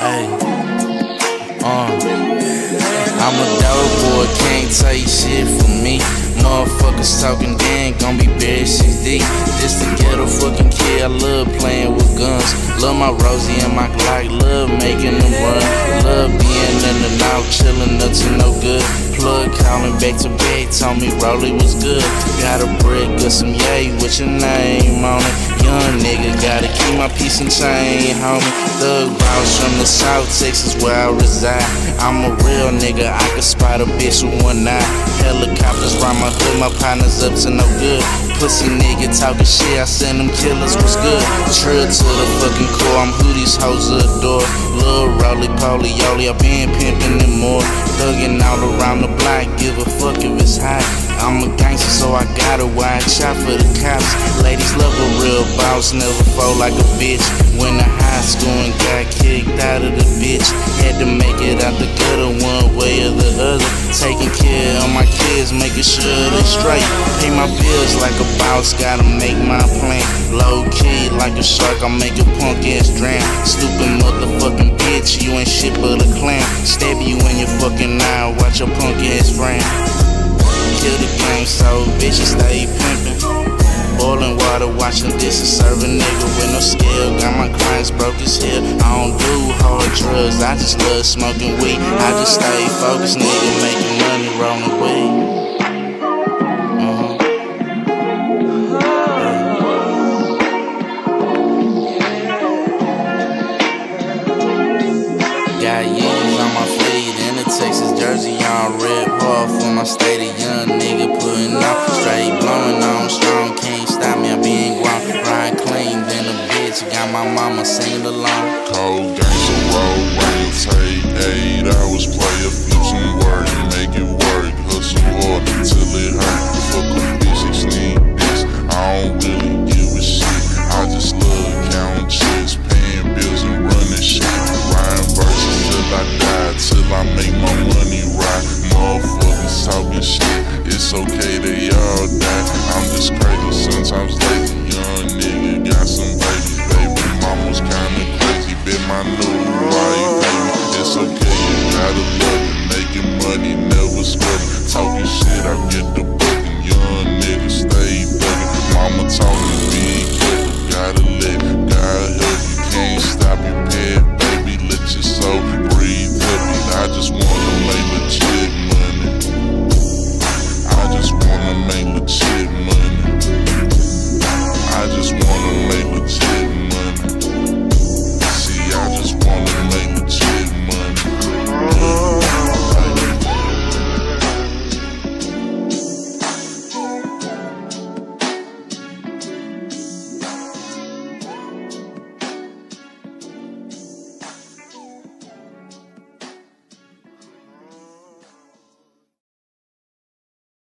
Hey. Uh. I'm a dog boy, can't tell you shit for me. Motherfuckers talking gang, gon' be buried six deep. This the ghetto fucking kid, I love playing with guns. Love my Rosie and my Glock, love making them run. Love being in and out, chillin' up to no good. Plug calling back to back, told me Rolly was good. Got a brick of some yay with your name on it. Young nigga got a my piece and chain, homie. Thug boss from the South Texas where I reside. I'm a real nigga, I can spot a bitch with one eye. Helicopters round my hood, my partners up to no good. Pussy nigga talking shit, I send them killers, what's good? Trill to the fucking core, I'm who these hoes adore. Lil' roly poly, yoli, I been pimpin' and more. Thuggin' all around the block, give a fuck if it's hot. I'm a gangster, so I gotta watch out for the cops. A boss, never fall like a bitch. When the high school and got kicked out of the bitch, had to make it out the gutter one way or the other. Taking care of my kids, making sure they straight. Pay my bills like a boss, gotta make my plan. Low key, like a shark, I make a punk ass drown. Stupid motherfucking bitch, you ain't shit but a clown. Stab you in your fucking eye, watch your punk ass frown. Kill the game so vicious, stay pimpin'. Boiling water, watching dishes, serve a nigga with no skill. Got my clients broke as hell. I don't do hard drugs, I just love smoking weed. I just stay focused, nigga, making money, rolling weed. Uh-huh. Got years on my feet in a Texas jersey on red hard for my state of young my mama singing along. Cold game, so roll, rain, take eight hours, play a few words make it work.